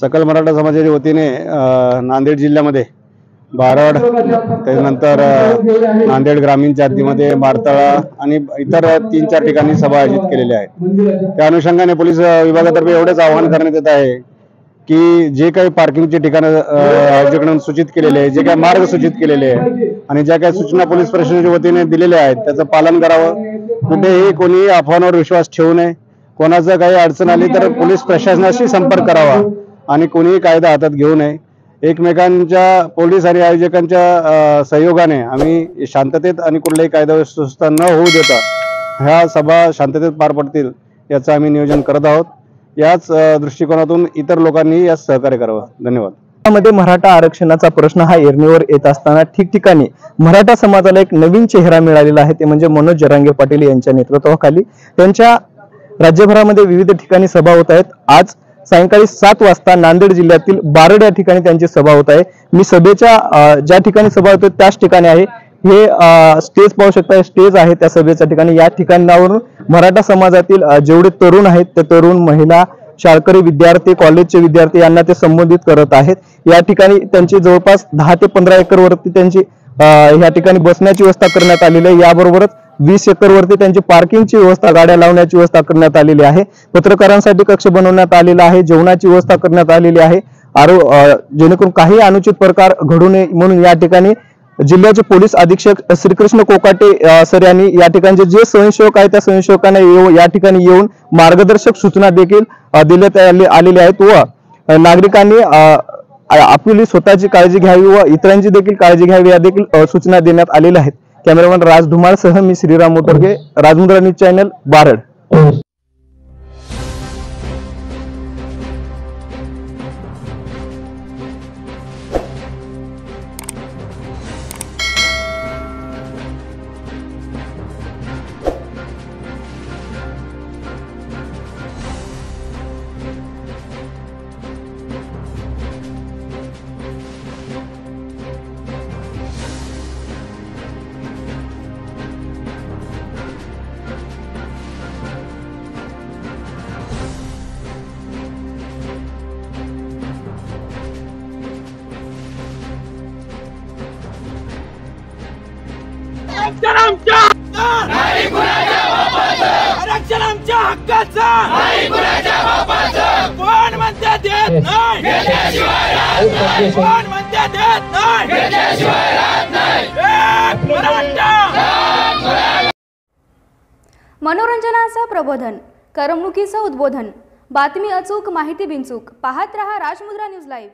सकल मराठा समाजाच्या वतीने नांदेड जिल्ह्यामध्ये बारड त्याच्यानंतर नांदेड ग्रामीणच्या हद्दीमध्ये मारतळा आणि इतर तीन चार ठिकाणी सभा आयोजित केलेल्या आहेत. त्या अनुषंगाने पोलीस विभागातर्फे एवढंच आवाहन करण्यात येत आहे की जे काही पार्किंगची ठिकाणं अ, सूचित केलेले आहे जे काही मार्ग सूचित केलेले आहे आणि ज्या काही सूचना पोलीस प्रशासनाच्या वतीने दिलेल्या आहेत त्याचं पालन करावं. कुठेही कोणी अफवांवर विश्वास ठेवू नये. कोणाचं काही अडचण आली तर पोलीस प्रशासनाशी संपर्क करावा. आणि कोणीही कायदा हातात घेऊ नये. एकमेकांच्या पोलीस आणि आयोजकांच्या सहयोगाने आम्ही शांततेत आणि कुठल्याही कायदा सुव्यवस्था न होऊ देता ह्या सभा शांततेत पार पडतील याचं आम्ही नियोजन करत आहोत. याच दृष्टिकोनातून इतर लोकांनी यास सहकार्य करावं. धन्यवाद. मध्ये मराठा आरक्षणाचा प्रश्न हा एरणीवर येत असताना ठिकठिकाणी मराठा समाजाला एक नवीन चेहरा मिळालेला आहे. ते म्हणजे मनोज जरांगे पाटील यांच्या नेतृत्वाखाली. त्यांच्या राज्यभरामध्ये विविध ठिकाणी सभा होत आहेत. आज सायंकाळी सात वाजता नांदेड जिल्ह्यातील बारड या ठिकाणी त्यांची सभा होत आहे. मी सभेच्या ज्या ठिकाणी सभा होते त्याच ठिकाणी आहे. हे स्टेज पाहू शकता स्टेज आहे त्या सभेच्या ठिकाणी. या ठिकाणावरून मराठा समाजातील जेवढे तरुण आहेत ते तरुण महिला शाळकरी विद्यार्थी कॉलेजचे विद्यार्थी यांना ते संबोधित करत आहेत. या ठिकाणी त्यांची जवळपास दहा ते पंधरा एकर वरती त्यांची या ठिकाणी बसण्याची व्यवस्था करण्यात आलेली आहे. याबरोबरच वीस एकर वरती त्यांची पार्किंगची व्यवस्था गाड्या लावण्याची व्यवस्था करण्यात आलेली आहे. पत्रकारांसाठी कक्ष बनवण्यात आलेला आहे जेवणाची व्यवस्था करण्यात आलेली आहे. आरो जेणेकरून काही अनुचित प्रकार घडू नये म्हणून या ठिकाणी जिल्ह्याचे पोलीस अधीक्षक श्रीकृष्ण कोकाटे सर यांनी या ठिकाणचे जे स्वयंसेवक आहेत त्या स्वयंसेवकांना येऊ या ठिकाणी येऊन मार्गदर्शक सूचना देखील अं, देण्यात आलेल्या आहेत व नागरिकांनी आपली स्वतःची काळजी घ्यावी व इतरांची देखील काळजी घ्यावी या देखील सूचना देण्यात आलेल्या आहेत. कॅमेरामॅन राजधुमार सह मी श्रीराम मोटरगे राजमुद्रा न्यूज चॅनल बारड. हो. आरक्षण आमच्या आरक्षण आमच्या हक्काचं! कोण म्हणते देत नाही? कोण म्हणते देत नाही? मनोरंजनाचं प्रबोधन करमणुकीचं उद्बोधन. बातमी अचूक माहिती बिनचूक. पाहत रहा राजमुद्रा न्यूज लाईव्ह.